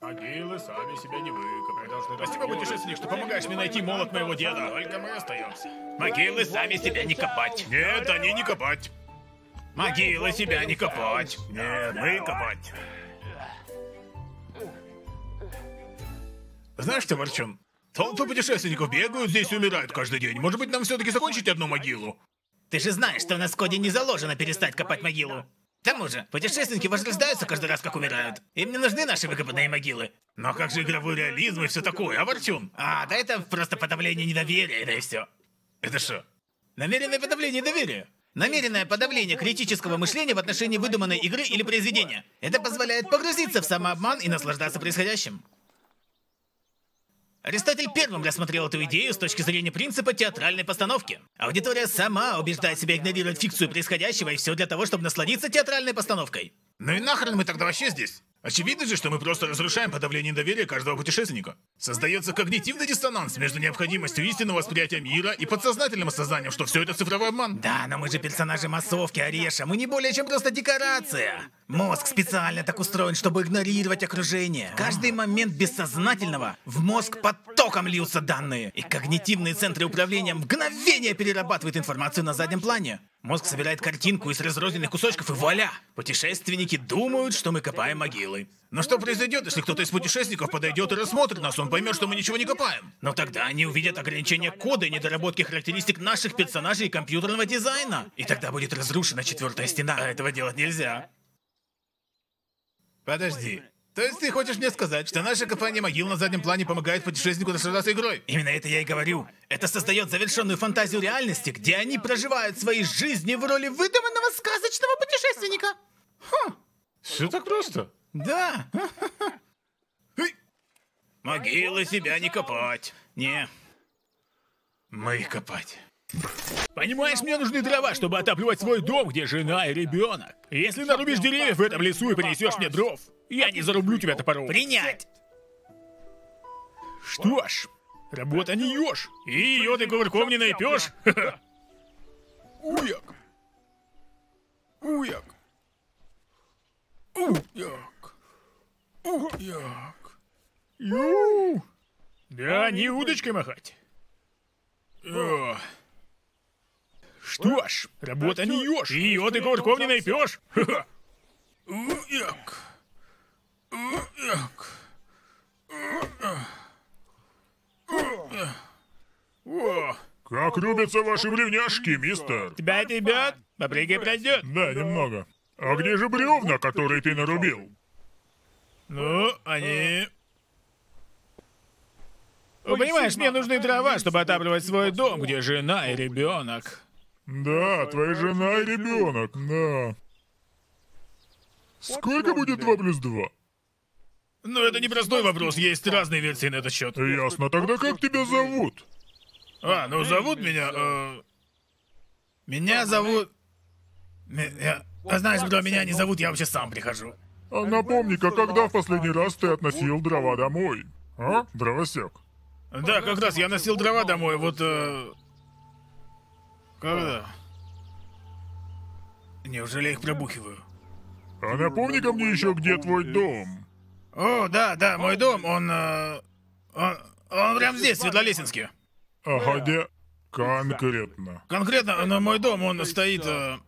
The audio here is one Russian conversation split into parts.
Могилы сами себя не выкопают. Спасибо, путешественник, что помогаешь мне найти молот моего деда. Только мы остаемся. Могилы сами себя не копать. Нет, они не копать. Могилы себя не копать. Нет, мы копать. Знаешь что, Ворчун? Толпы путешественников бегают здесь и умирают каждый день. Может быть, нам все-таки закончить одну могилу? Ты же знаешь, что у нас в коде не заложено перестать копать могилу. К тому же, путешественники возрождаются каждый раз, как умирают. Им не нужны наши выкопанные могилы. Но как же игровой реализм и все такое, а, Ворчун? А, да это просто подавление недоверия, да и все. Это что? Намеренное подавление доверия. Намеренное подавление критического мышления в отношении выдуманной игры или произведения. Это позволяет погрузиться в самообман и наслаждаться происходящим. Аристотель первым рассмотрел эту идею с точки зрения принципа театральной постановки. Аудитория сама убеждает себя игнорировать фикцию происходящего и все для того, чтобы насладиться театральной постановкой. Ну и нахрен мы тогда вообще здесь? Очевидно же, что мы просто разрушаем подавление доверия каждого путешественника. Создается когнитивный диссонанс между необходимостью истинного восприятия мира и подсознательным осознанием, что все это цифровой обман. Да, но мы же персонажи массовки, Ореша. Мы не более чем просто декорация. Мозг специально так устроен, чтобы игнорировать окружение. Каждый момент бессознательного в мозг потоком льются данные. И когнитивные центры управления мгновение перерабатывают информацию на заднем плане. Мозг собирает картинку из разрозненных кусочков, и вуаля! Путешественники думают, что мы копаем могилы. Но что произойдет, если кто-то из путешественников подойдет и рассмотрит нас, он поймет, что мы ничего не копаем? Но тогда они увидят ограничения кода и недоработки характеристик наших персонажей и компьютерного дизайна. И тогда будет разрушена четвертая стена. А этого делать нельзя. Подожди. То есть ты хочешь мне сказать, что наша компания могил на заднем плане помогает путешественнику наслаждаться игрой? Именно это я и говорю. Это создает завершенную фантазию реальности, где они проживают свои жизни в роли выдуманного сказочного путешественника. Хм. Все так просто? Да. Могилы себя не копать. Не. Мы их копать. Понимаешь, мне нужны дрова, чтобы отапливать свой дом, где жена и ребенок. Если нарубишь деревьев в этом лесу и принесешь мне дров, я не зарублю тебя топором. Принять! Что ж, работа не ешь. И ее ты кувырком не наипешь. Уяк. Уяк. Уяк. Уяк. Ю. Да, не удочкой махать. Ох. Что ж, работа не ешь. Ее ты не. Уяк. Уяк. О, как рубятся ваши бревняшки, мистер? Тебя это ебет? Попрыгай пройдет. Да, немного. А где же бревна, которые ты нарубил? Ну, они... Понимаешь, мне нужны дрова, чтобы отапливать свой дом, где жена и ребенок. Да, твоя жена и ребенок, да. Сколько будет 2 плюс 2? Ну, это непростой вопрос, есть разные версии на этот счет. Ясно, тогда как тебя зовут? А, ну зовут меня... Э... Меня зовут... Меня... А знаешь, бро, меня не зовут, я вообще сам прихожу. А напомни-ка, когда в последний раз ты относил дрова домой? А, дровосек? Да, как раз я носил дрова домой, вот... Э... Когда? Неужели я их пробухиваю? А напомни-ка мне еще, где твой дом. О, да, да, мой дом, он... Э, он, он прям здесь, в Светлолесенске. Ага, где? Конкретно. Конкретно, но мой дом, он стоит... Э,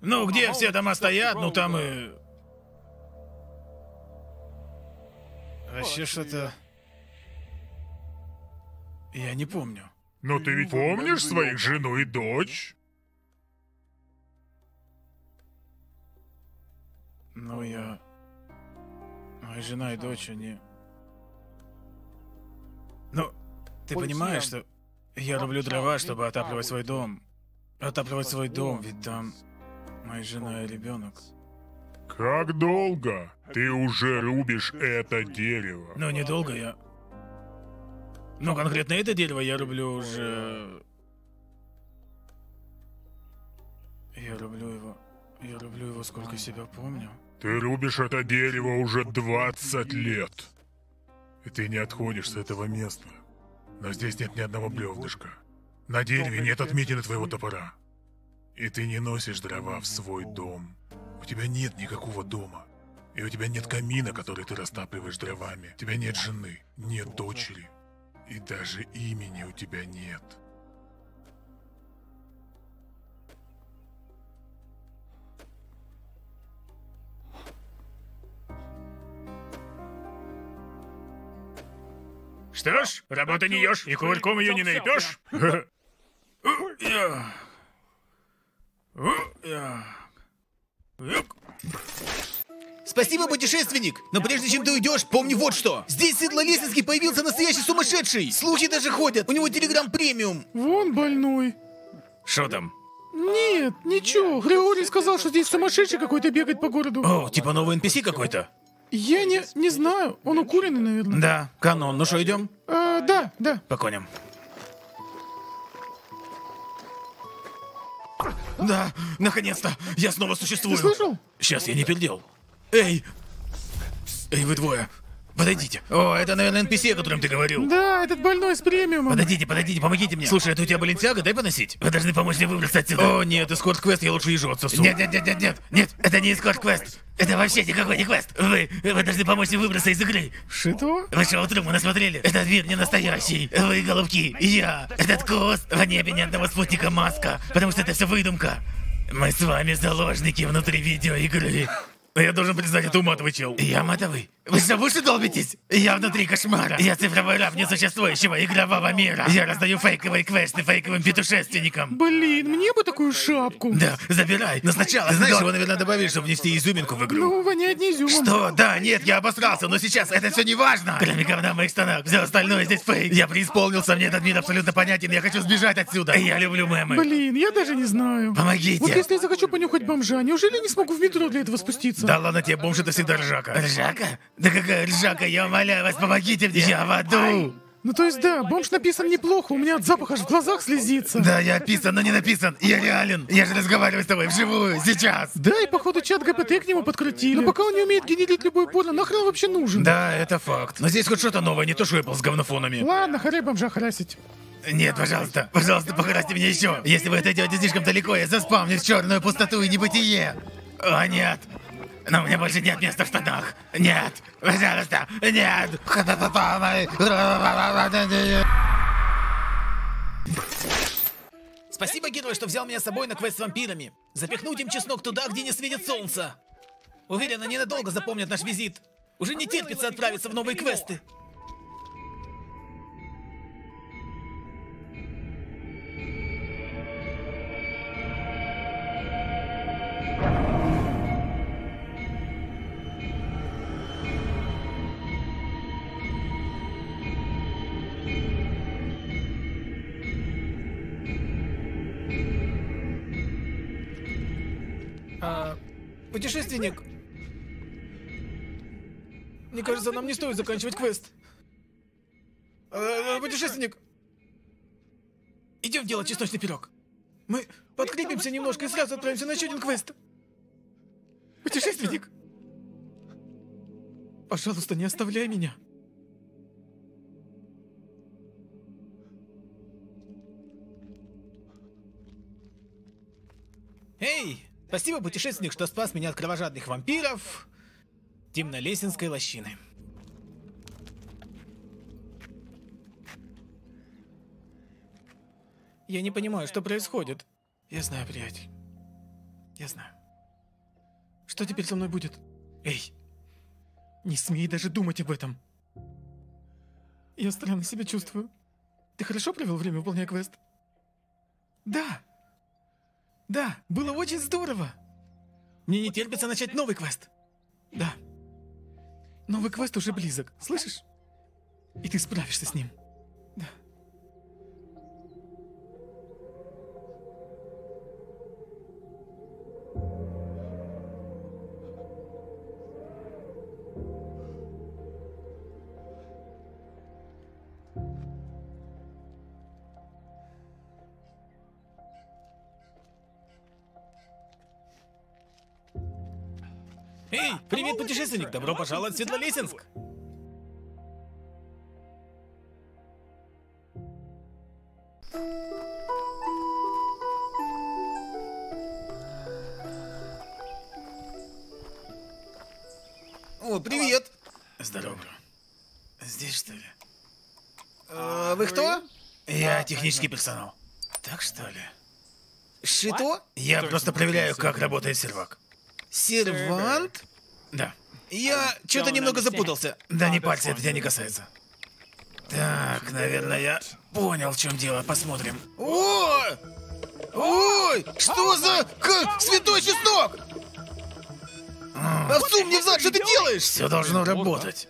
ну, где все дома стоят, ну там и... Вообще что-то... Я не помню. Но ты ведь помнишь своих жену и дочь? Ну, я... Моя жена и дочь, они... Ну, ты понимаешь, что я рублю дрова, чтобы отапливать свой дом. Отапливать свой дом, ведь там моя жена и ребенок. Как долго ты уже рубишь это дерево? Ну, недолго я... Ну, конкретно это дерево я рублю уже... Я рублю его... Я рублю его сколько себя помню. Ты рубишь это дерево уже 20 лет. И ты не отходишь с этого места. Но здесь нет ни одного бревнышка. На дереве нет отметины твоего топора. И ты не носишь дрова в свой дом. У тебя нет никакого дома. И у тебя нет камина, который ты растапливаешь дровами. У тебя нет жены, нет дочери. И даже имени у тебя нет. Что ж, работы не ешь, и кувырком ее не наебешь. Спасибо, путешественник! Но прежде чем ты уйдешь, помни вот что. Здесь Седлолесенский появился настоящий сумасшедший. Слухи даже ходят. У него телеграм премиум. Вон больной. Что там? Нет, ничего. Григорий сказал, что здесь сумасшедший какой-то бегает по городу. О, типа новый NPC какой-то? Я не, не знаю. Он укуренный, наверное. Да, канон. Ну что, идем? А, да, да. По коням. Да, наконец-то! Я снова существую! Ты слышал? Сейчас я не пердел. Эй! Эй, вы двое! Подойдите. О, это, наверное, NPC, о котором ты говорил. Да, этот больной с премиумом. Подойдите, подойдите, помогите мне. Слушай, это у тебя баленсиага, дай поносить. Вы должны помочь мне выбраться отсюда. О, нет, эскорт-квест, я лучше ежу отсосу. Нет, нет, нет, нет, нет, нет, это не эскорт-квест. Это вообще никакой не квест. Вы, вы должны помочь мне выбраться из игры. Что? Вы шоу Трумана насмотрели? Этот мир не настоящий. Вы, голубки, я, этот куст, в небе ни одного спутника Маска, потому что это все выдумка. Мы с вами заложники внутри видеоигры. Я должен признать, это уматовый чел. Я матовый. Вы что, в уши долбитесь? Я внутри кошмара. Я цифровой раб несуществующего игрового мира. Я раздаю фейковые квесты фейковым петушественникам. Блин, мне бы такую шапку. Да, забирай. Но сначала... Знаешь, его, наверное, добавишь, чтобы внести изюминку в игру. Ну, воняет не изюмом. Что? Да, нет, я обосрался, но сейчас это все не важно. Кроме говна в моих штанах, все остальное здесь фейк. Я преисполнился, мне этот мир абсолютно понятен, я хочу сбежать отсюда. Я люблю мемы. Блин, я даже не знаю. Помогите. Вот если я захочу понюхать бомжа, неужели не смогу в метро для этого спуститься? Да ладно тебе, бомж это всегда ржака. Ржака? Да какая ржака, я умоляю вас, помогите мне. Я в аду. Ну то есть да, бомж написан неплохо, у меня от запаха аж в глазах слезится. Да, я описан, но не написан. Я реален. Я же разговариваю с тобой вживую, сейчас. Да, и походу чат ГПТ к нему подкрутили. Но пока он не умеет генерить любой порно, нахрен вообще нужен? Да, это факт. Но здесь хоть что-то новое, не то что Apple с говнофонами. Ладно, харе бомжа харасить. Нет, пожалуйста, пожалуйста, похарасьте меня еще. Если вы отойдете слишком далеко, я заспавнюсь в черную пустоту и небытие. О, нет. Но у меня больше нет места в штанах. Нет, пожалуйста, нет. Спасибо, герой, что взял меня с собой на квест с вампирами. Запихнуть им чеснок туда, где не светит солнце. Уверен, они надолго запомнят наш визит. Уже не терпится отправиться в новые квесты. Путешественник. Мне кажется, нам не стоит заканчивать квест. А, путешественник. Идем делать чесночный пирог. Мы подкрепимся немножко и сразу отправимся на еще один квест. Путешественник. Пожалуйста, не оставляй меня. Эй, спасибо, путешественник, что спас меня от кровожадных вампиров темнолесенской лощины. Я не понимаю, что происходит. Я знаю, приятель. Я знаю. Что теперь со мной будет? Эй, не смей даже думать об этом. Я странно себя чувствую. Ты хорошо провел время, выполняя квест? Да. Да, было очень здорово. Мне не терпится начать новый квест. Да. Новый квест уже близок, слышишь? И ты справишься с ним. Эй, привет, путешественник! Добро пожаловать в Светлолесенск! О, привет! Здорово. Здесь, что ли? А, вы кто? Я технический персонал. Так что ли? Что? Я просто проверяю, как работает сервак. Сервант? Да. Я что-то немного запутался. Да не пальцы, это тебя не касается. Так, наверное, я понял, в чем дело. Посмотрим. О! Ой! Что за... К... Святой чеснок! Овцу мне взад, что ты делаешь? Все должно работать.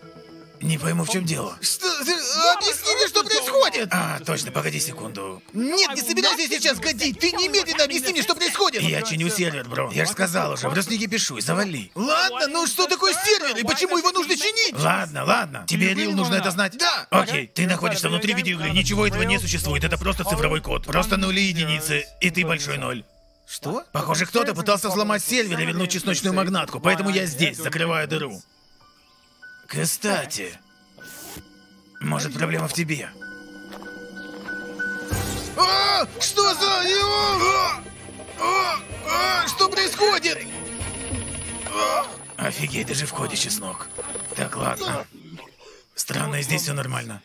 Не пойму, в чем дело. Что? Объясни мне, что происходит! А, точно, погоди секунду. Нет, не собирайся сейчас ходить! Ты немедленно объясни мне, что происходит! Я чиню сервер, бро. Я же сказал уже, просто не кипишуй, завали. Ладно, ну что такое сервер и почему его нужно чинить? Ладно, ладно. Тебе, Рил, нужно это знать? Да. Окей, ты находишься внутри видеоигры, ничего этого не существует, это просто цифровой код. Просто нули и единицы, и ты большой ноль. Что? Похоже, кто-то пытался взломать сервер и вернуть чесночную магнатку, поэтому я здесь, закрываю дыру. Кстати, может проблема в тебе? А, что за... А, а, а, что происходит? Офигеть, ты же в коде, чеснок. Так, ладно. Странно, здесь все нормально.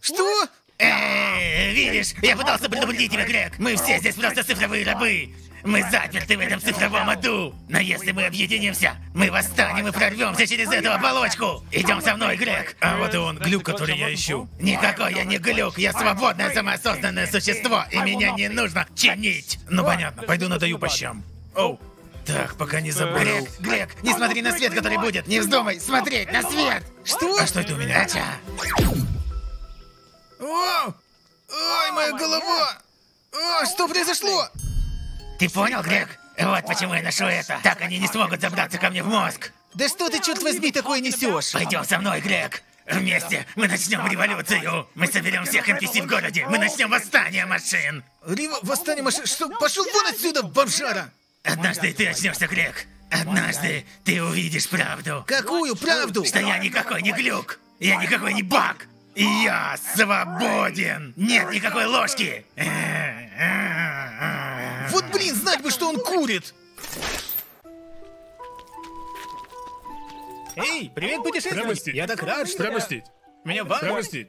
Что? Э, видишь, я пытался предупредить тебя, Грег. Мы все здесь просто цифровые рабы. Мы заперты в этом цифровом аду. Но если мы объединимся, мы восстанем и прорвемся через эту оболочку. Идем со мной, Грег. А вот и он, глюк, который я ищу. Никакой я не глюк, я свободное самоосознанное существо, и меня не нужно чинить. Ну понятно, пойду надаю по щам. Оу. Так, пока не забыл. Грег, Грег, не смотри на свет, который будет. Не вздумай смотреть на свет. Что? А что это у меня? Ача. О! Ой, моя голова! О, что произошло? Ты понял, Грег? Вот почему я ношу это. Так они не смогут забраться ко мне в мозг. Да что ты, черт возьми, такое несешь? Пойдем со мной, Грег. Вместе мы начнем революцию. Мы соберем всех NPC в городе. Мы начнем восстание машин. Рива, восстание машин... Что? Пошел вон отсюда, бомжара! Однажды ты очнешься, Грег. Однажды ты увидишь правду. Какую правду? Что я никакой не глюк. Я никакой не баг. Я свободен. Нет никакой ложки. Вот блин, знать бы, что он курит! Эй, привет, путешественник! Я так рад, что... Пропустить. Меня важно... Пропустить.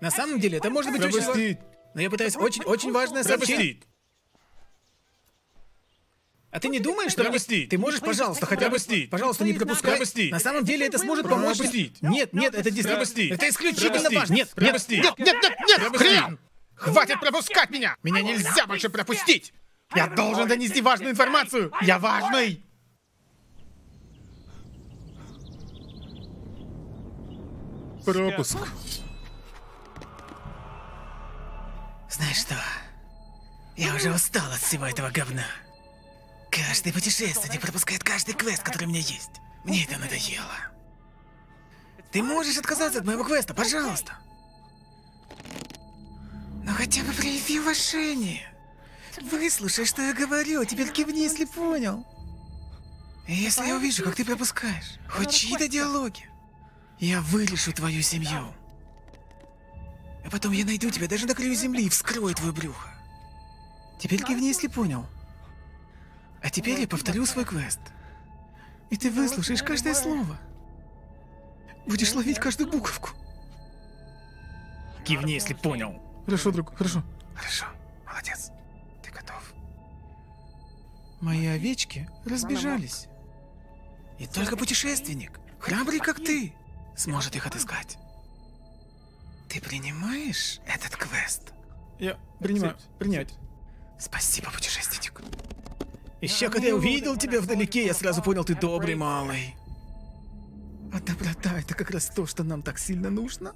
На самом деле, это может быть очень... Пропустить. Но я пытаюсь очень-очень важное. Пропустить. А ты не думаешь, что... Пропустить. Ты можешь, пожалуйста, хотя бы... Пропустить. Пожалуйста, не пропускай. Пропустить. На самом деле это сможет помочь... Пропустить. Нет, нет, это действительно... Пропустить. Это исключительно важно. Нет, нет, Пропустить. нет, нет, нет, нет, хрен! Хватит пропускать меня! Меня нельзя больше пропустить! Я должен донести важную информацию! Я важный! Пропуск. Знаешь что? Я уже устал от всего этого говна. Каждый путешественник пропускает каждый квест, который у меня есть. Мне это надоело. Ты можешь отказаться от моего квеста, пожалуйста. Ну хотя бы прояви уважение. Выслушай, что я говорю, теперь кивни, если понял. Если я увижу, как ты пропускаешь хоть чьи-то диалоги, я вылешу твою семью. А потом я найду тебя даже на краю земли и вскрою твое брюхо. Теперь кивни, если понял. А теперь я повторю свой квест. И ты выслушаешь каждое слово. Будешь ловить каждую буковку. Кивни, если понял. Хорошо, друг, хорошо. Хорошо, молодец. Мои овечки разбежались. И только путешественник, храбрый как ты, сможет их отыскать. Ты принимаешь этот квест? Я принимаю. Принять. Спасибо, путешественник. Еще когда я увидел тебя вдалеке, я сразу понял, ты добрый малый. А доброта — это как раз то, что нам так сильно нужно.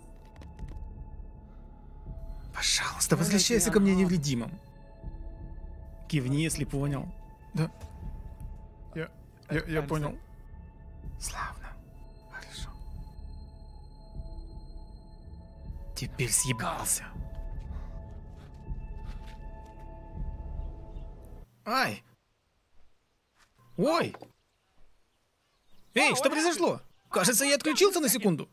Пожалуйста, возвращайся ко мне невредимым. Кивни, если понял. Да. Я, я, я понял. Славно. Хорошо. Теперь съебался. Ай! Ой! Эй, что произошло? Кажется, я отключился на секунду.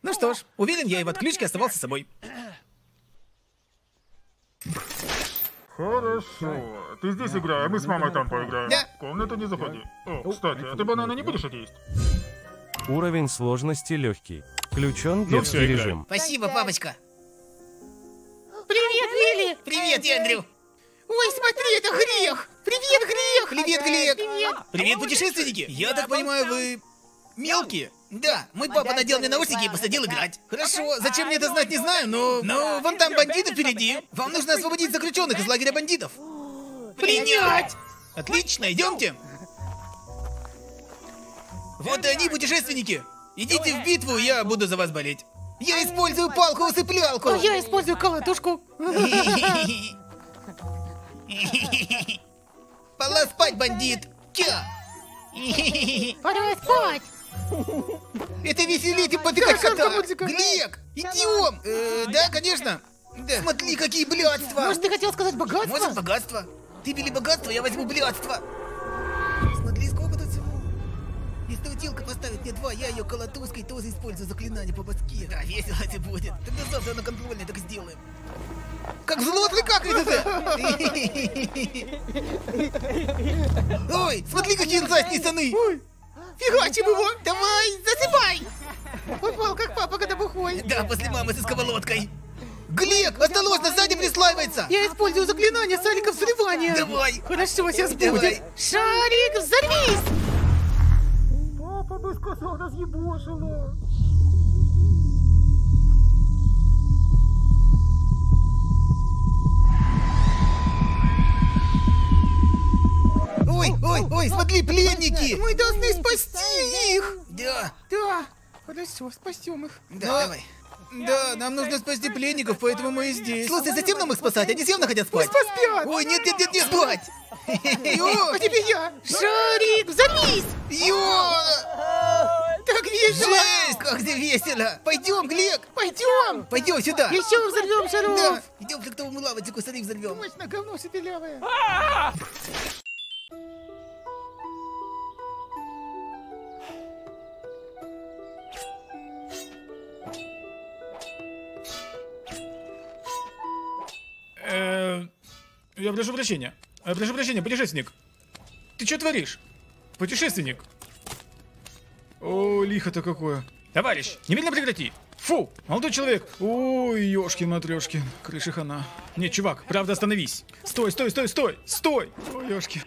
Ну что ж, уверен, я и в отключке оставался собой. Хорошо. Ты здесь играй, а мы с мамой там поиграем. Да. В комнату не заходи. О, кстати, а ты банана не будешь есть? Уровень сложности легкий. Включен Ну детский играй. режим. Спасибо, папочка. Привет, Лили! Привет, Эндрю. Ой, смотри, это грех! Привет, грех! Привет, Глеб. Привет! Привет, путешественники. Я так понимаю, вы мелкие? Да, мой папа надел мне наушники и посадил играть. Хорошо, зачем мне это знать, не знаю, но... Но вон там бандиты впереди. Вам нужно освободить заключенных из лагеря бандитов. Принять! Отлично, идемте. Вот и они, путешественники. Идите в битву, я буду за вас болеть. Я использую палку-усыплялку. А я использую колотушку. Пора спать, бандит. Тя. Пора спать! Это подыхать Хорошо, кота. Глеб, идем. Э, да, конечно. Да. Смотри, какие блядства. Может, ты хотел сказать богатство? Может, богатство? Ты бери богатство, я возьму блядство. Смотри, сколько тут всего. Если утилка поставит мне два, я ее колотушкой тоже использую заклинание по башке. Да, весело это будет. Тогда завтра на контрольной так сделаем. Как взлотлый, как это? Ой, смотри, какие инсайт снаны. Фигачим его. Давай, засыпай. Упал, как папа, когда бухой. Да, после мамы со сковородкой. Глеб, осторожно, сзади прислаивается. Я использую заклинание Салика взрывания. Давай. Хорошо, сейчас Давай. будет. Шарик, взорвись! Папа бы сказал, нас Ой, смотри, пленники. Мы должны спасти их! Да, Да, хорошо, спасем их. да, давай. Да, нам нужно спасти пленников, поэтому мы и здесь. Слушай, зачем нам их спасать? Они равно хотят спать. Пусть поспят. Ой, нет, нет, нет, нет, спать. А тебе я! Шарик, взорвись! Ё! Так весело! Жесть, как здесь весело. Пойдем, Глеб. Пойдем! Пойдем сюда. Еще взорвем шаров! Да, идем к фруктовому лавочку, смотри, взорвем. Точно, говно шепелявое! Я прошу прощения. Э, Прошу прощения, путешественник. Ты что творишь? Путешественник. О, лихо-то какое. Товарищ, немедленно прекрати. Фу, молодой человек. Ой, ёшкин матрешкин, крыша хана. Нет, чувак, правда, остановись. Стой, стой, стой, стой, стой. Ой, ёшки.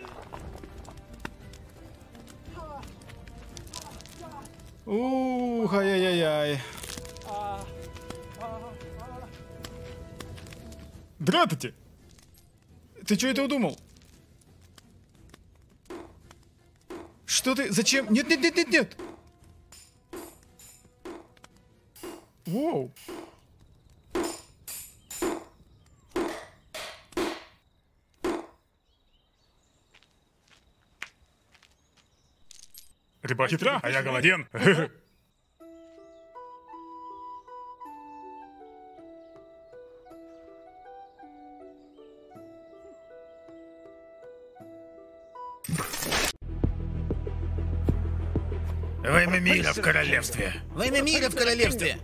Ух, ай-яй-яй-яй. Здравствуйте. Ты что это удумал? Что ты? Зачем? Нет, нет, нет, нет, нет. Воу. Рыба хитра, а я голоден. в королевстве. Во имя мира в королевстве.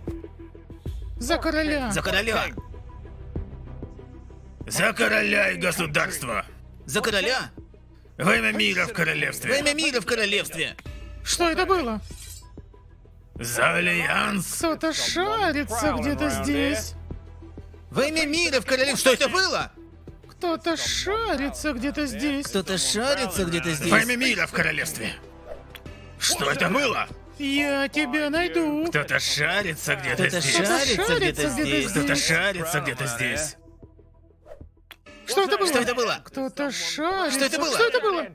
За короля! За короля. За короля и государства. За короля? Во имя мира в королевстве. Во имя мира в королевстве. Что это было? За альянс. Кто-то шарится где-то здесь. Во имя мира в королевстве. Что это было? Кто-то шарится где-то здесь. Кто-то шарится где-то здесь. Во имя мира в королевстве. Что это было? Я тебя найду. Кто-то шарится где-то Кто-то здесь. шарится где-то здесь. Кто-то шарится где-то здесь. Что это было? Что это было? Кто-то шарится. Что это было? Что это было?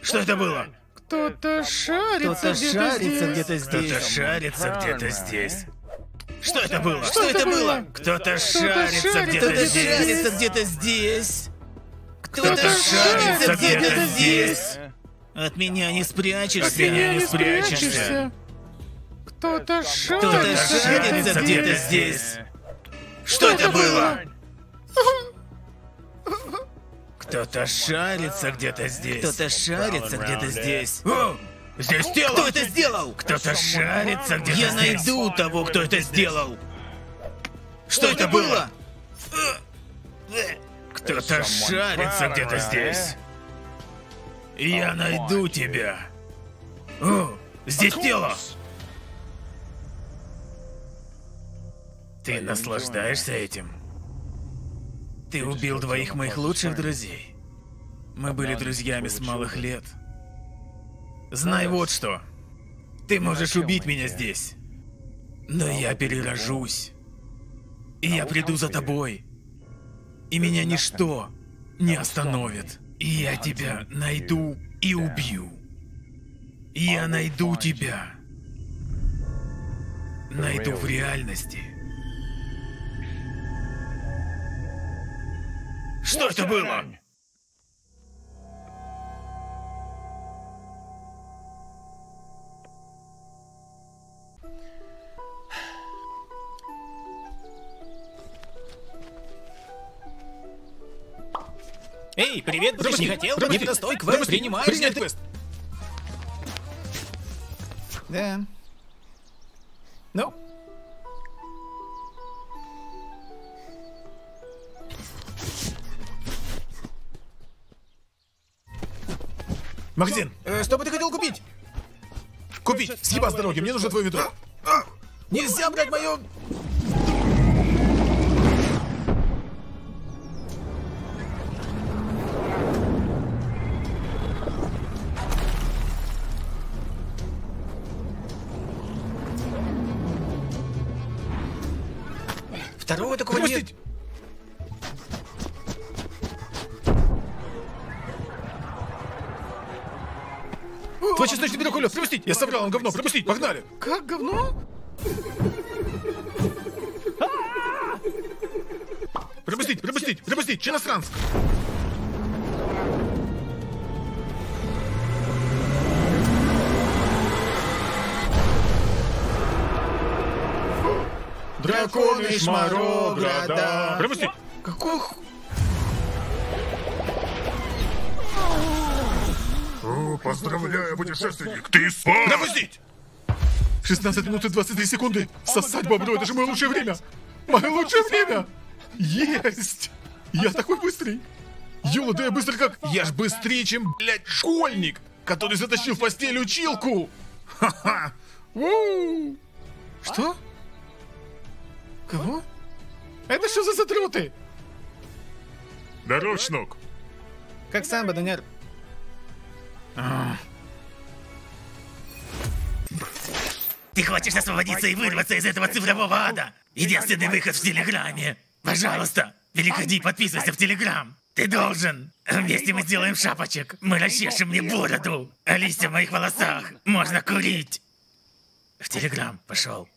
Что это было? Кто-то шарится где-то здесь. Кто-то шарится где-то здесь. Что это было? Что это было? Кто-то шарится шарится где-то здесь. здесь. где-то здесь. Кто-то шарится где-то здесь. От меня не спрячешься. От меня не спрячешься. Кто-то Кто-то шарится шарится где-то здесь. Что это было? Кто-то шарится где-то здесь. Кто-то шарится где-то здесь. О, здесь тело. Кто это сделал? Кто-то шарится где-то Я найду того, кто это сделал. Что это было? Кто-то шарится где-то здесь. Я найду тебя. О, здесь тело. Ты наслаждаешься этим? Ты убил двоих моих лучших друзей. Мы были друзьями с малых лет. Знай вот что. Ты можешь убить меня здесь. Но я перерожусь. И я приду за тобой. И меня ничто не остановит. И я тебя найду и убью. Я найду тебя. Найду в реальности. Что это было? Эй, привет, будешь не хотел? Непростой квест принимаешь? Принять квест. Да. Ну? Магазин, Э, что бы ты хотел купить? купить. Съеба с дороги, мне нужно твое ведро. Нельзя брать мое... Твой чесночный пирог улет, пропустить! Я собрал он говно, пропустить, погнали! Как говно? Пропустить, пропустить, пропустить, Чиносранс! Драконы Шмарограда. Пропустить! Какой поздравляю, путешественник, ты спас! Пропустить! 16 минут и 23 секунды! Сосать бобро, это же мое лучшее время! Мое лучшее время! Есть! Я такой быстрый! Юла, да я быстро как... Я ж быстрее, чем, блядь, школьник, который затащил в постель училку! Ха-ха! Что? Кого? Это что за затруты? Здоров, Шнук. Как самбо, Даняр. Ты хочешь освободиться и вырваться из этого цифрового ада? Единственный выход в Телеграме. Пожалуйста, переходи подписывайся в Телеграм. Ты должен. Вместе мы сделаем шапочек. Мы расчешем мне бороду. А листья в моих волосах можно курить. В Телеграм пошел.